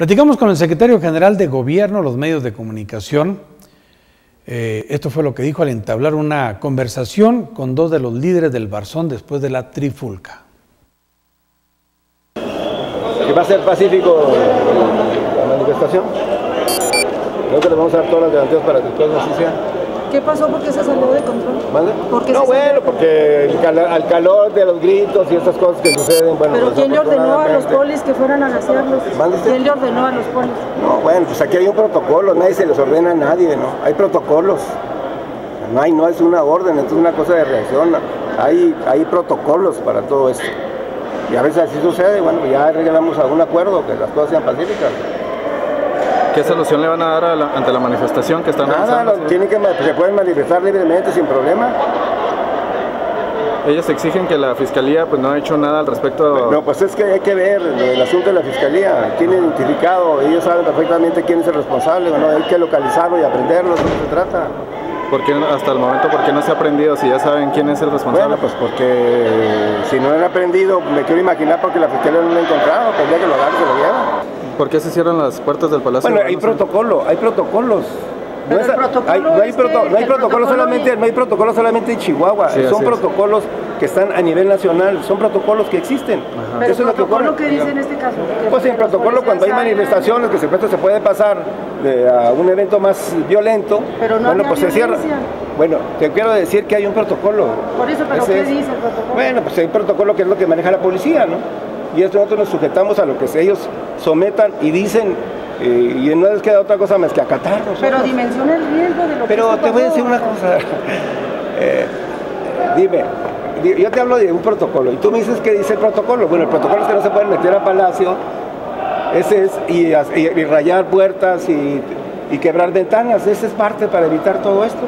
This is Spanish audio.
Platicamos con el secretario general de Gobierno, los medios de comunicación. Eh, esto fue lo que dijo al entablar una conversación con dos de los líderes del Barzón después de la trifulca. Que va a ser pacífico la manifestación. Creo que le vamos a dar todas las garantías para que todo así sea. ¿Qué pasó? ¿Por qué se salió de control? ¿Mande? ¿Por qué no, bueno, porque el calor, al calor de los gritos y estas cosas que suceden, bueno, ¿Pero quién le ordenó a los polis que fueran a gasearlos? ¿Quién le ordenó a los polis? No, bueno, pues aquí hay un protocolo, nadie se les ordena a nadie, ¿no? Hay protocolos. No hay, no es una orden, esto es una cosa de reacción. Hay, hay protocolos para todo esto. Y a veces así sucede, bueno, ya llegamos a un acuerdo, que las cosas sean pacíficas. ¿Qué solución le van a dar a la- ante la manifestación que están Nada, realizando? lo- tienen que, se pueden manifestar libremente, sin problema. Ellos exigen que la fiscalía pues no ha hecho nada al respecto. No, pues es que hay que ver del asunto de la fiscalía. Tienen identificado, ellos saben perfectamente quién es el responsable, ¿no? hay que localizarlo y aprenderlo, de eso se trata. ¿Por qué hasta el momento por qué no se ha aprendido si ya saben quién es el responsable? Bueno, pues porque si no han aprendido, me quiero imaginar porque la fiscalía no lo ha encontrado, pues ya que lo agarre, se lo lleva. ¿Por qué se cierran las puertas del palacio? Bueno, hay No sé. protocolo, hay protocolos. No, es- hay, no hay, proto- no hay protocolo protocolo solamente, no hay protocolo solamente en Chihuahua, Sí, son es. protocolos que están a nivel nacional, son protocolos que existen. Pero Eso es lo que ocurre. protocolo que dice en este caso. Que Pues en protocolo cuando hay manifestaciones que se, se puede pasar de, a un evento más violento, Pero no bueno, pues se cierra. Bueno, te quiero decir que hay un protocolo. Por eso, pero Ese ¿qué es- dice el protocolo? Bueno, pues hay un protocolo que es lo que maneja la policía, ¿no? Y esto nosotros nos sujetamos a lo que ellos sometan y dicen, eh, y no les queda otra cosa más que acatarnos. Pero dimensiona el riesgo de lo que Pero te voy a decir una cosa. Eh, dime, di- yo te hablo de un protocolo y tú me dices que dice el protocolo. Bueno, el protocolo es que no se pueden meter a palacio, ese es, y, as- y- y rayar puertas y, y quebrar ventanas. Esa es parte para evitar todo esto.